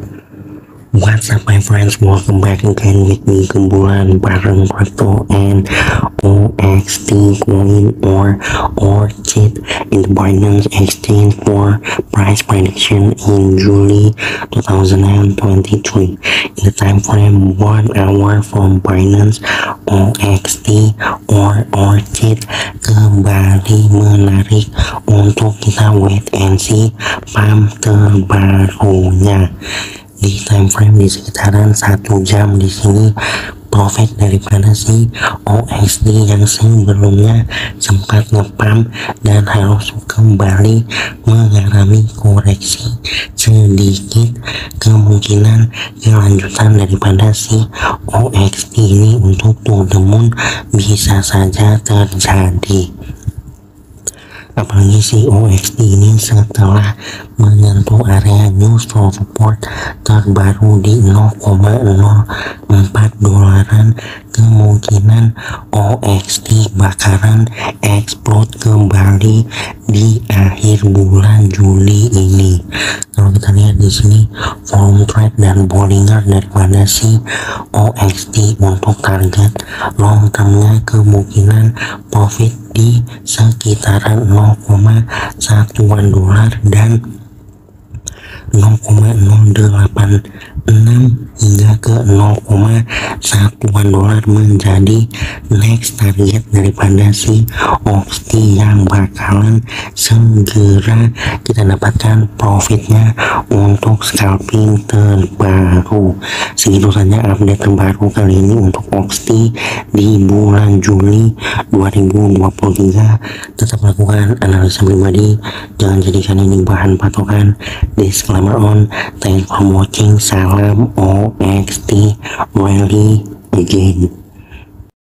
Mm-hmm. What's up my friends, welcome back again with me Gembulan bareng crypto and OXT coin or ORCID in the Binance exchange for price prediction in July 2023 in the time frame 1 hour from Binance OXT or ORCID kembali menarik untuk kita wait and see pump terbarunya di time frame di sekitaran satu jam di sini. Profit daripada si OXD yang sebelumnya sempat ngepam dan harus kembali mengalami koreksi sedikit. Kemungkinan kelanjutan daripada si OXD ini untuk to the bisa saja terjadi apalagi OXD ini setelah menyentuh area new support terbaru di 0,04 dolaran kemungkinan OXD bakaran explode kembali di akhir bulan Juli ini kita lihat di sini volume trade dan Bollinger daripada si OXD untuk target long termnya kemungkinan profit di sekitaran 0,1 dolar dan 0,086 hingga ke 0,1 dolar menjadi next target daripada si OXT yang bakalan segera kita dapatkan profitnya untuk scalping terbaru. Segitu saja update terbaru kali ini untuk OXT di bulan Juli 2023 tetap lakukan analisa pribadi jangan jadikan ini bahan patokan. Disclaimer on thanks for watching. Salam OXT rally again